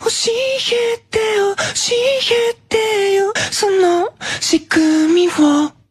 教えてよ教えてよ。その仕組みを。